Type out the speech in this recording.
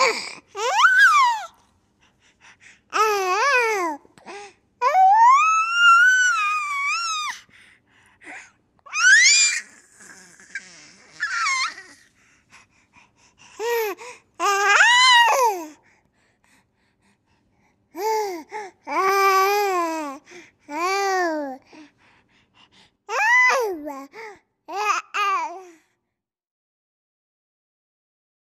Ugh.